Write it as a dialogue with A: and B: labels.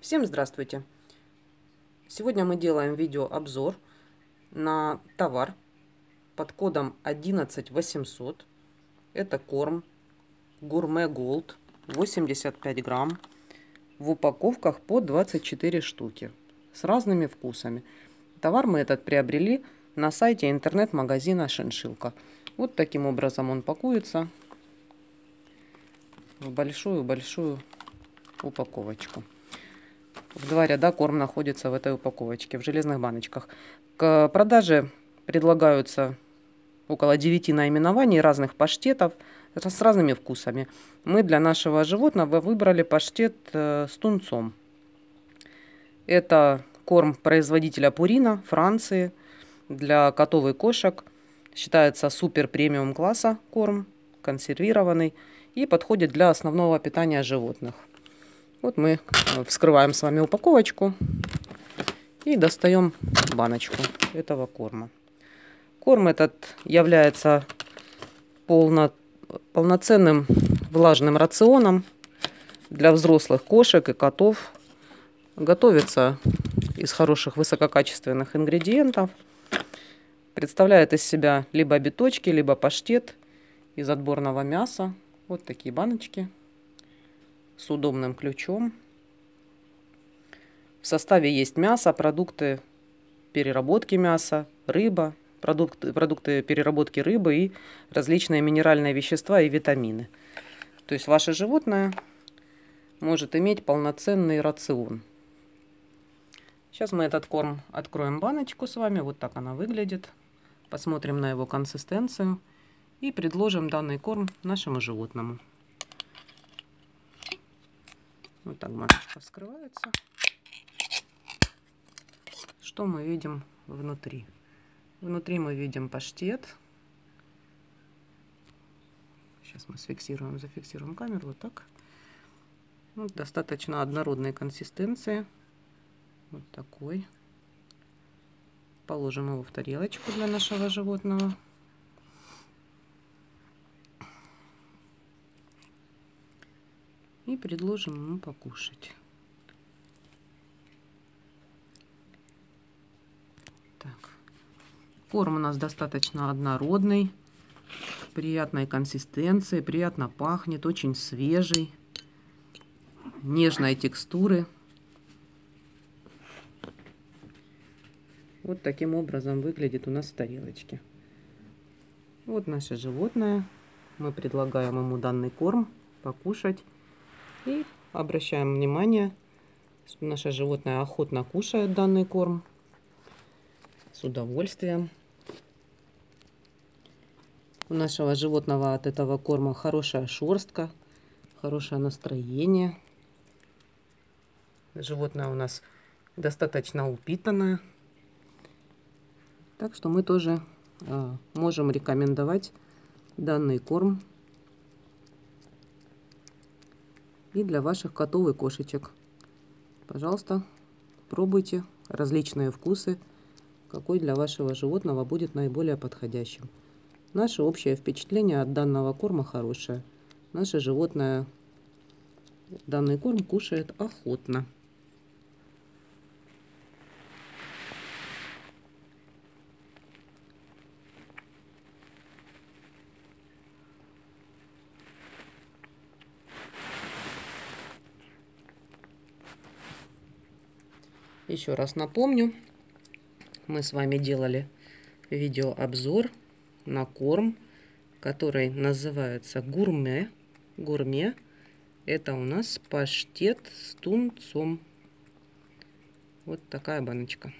A: Всем здравствуйте! Сегодня мы делаем видеообзор на товар под кодом 11800. Это корм Гурме Голд 85 грамм в упаковках по 24 штуки с разными вкусами. Товар мы этот приобрели на сайте интернет-магазина Шиншилка. Вот таким образом он пакуется в большую-большую упаковочку. В два ряда корм находится в этой упаковочке, в железных баночках. К продаже предлагаются около 9 наименований разных паштетов с разными вкусами. Мы для нашего животного выбрали паштет э, с тунцом. Это корм производителя Пурина, Франции, для котов и кошек. Считается супер премиум класса корм, консервированный и подходит для основного питания животных. Вот мы э, вскрываем с вами упаковочку и достаем баночку этого корма. Корм этот является полно, полноценным влажным рационом для взрослых кошек и котов. Готовится из хороших высококачественных ингредиентов. Представляет из себя либо биточки, либо паштет из отборного мяса. Вот такие баночки с удобным ключом. В составе есть мясо, продукты переработки мяса, рыба, продукты, продукты переработки рыбы и различные минеральные вещества и витамины. То есть ваше животное может иметь полноценный рацион. Сейчас мы этот корм откроем баночку с вами. Вот так она выглядит. Посмотрим на его консистенцию и предложим данный корм нашему животному. Вот так баночка вскрывается. Что мы видим внутри? Внутри мы видим паштет. Сейчас мы сфиксируем, зафиксируем камеру вот так. Вот, достаточно однородной консистенции. Вот такой. Положим его в тарелочку для нашего животного. И предложим ему покушать. Так. Корм у нас достаточно однородный, приятной консистенции, приятно пахнет, очень свежий, нежной текстуры. Вот таким образом выглядит у нас в тарелочке. Вот наше животное. Мы предлагаем ему данный корм покушать. И обращаем внимание, что наше животное охотно кушает данный корм с удовольствием. У нашего животного от этого корма хорошая шерстка, хорошее настроение. Животное у нас достаточно упитанное. Так что мы тоже э, можем рекомендовать данный корм и для ваших котов и кошечек. Пожалуйста, пробуйте различные вкусы, какой для вашего животного будет наиболее подходящим. Наше общее впечатление от данного корма хорошее. Наше животное данный корм кушает охотно. Еще раз напомню, мы с вами делали видеообзор на корм, который называется гурме. Гурме. Это у нас паштет с тунцом. Вот такая баночка.